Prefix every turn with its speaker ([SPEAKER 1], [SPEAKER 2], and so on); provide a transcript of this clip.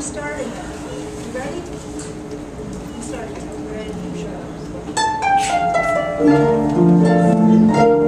[SPEAKER 1] I'm starting. You ready? I'm starting it. Ready? Sure.